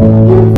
You.